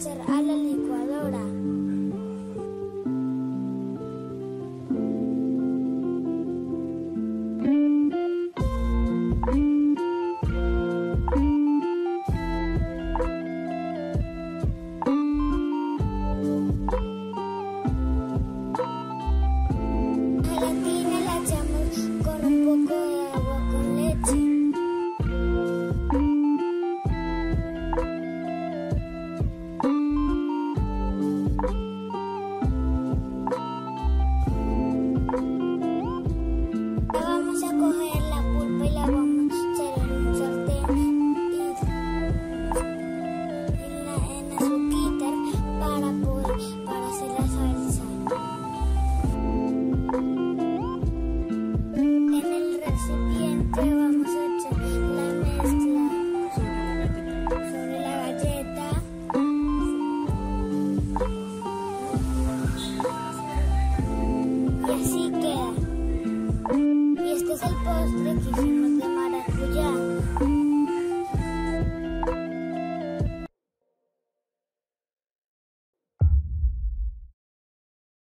ser a Y así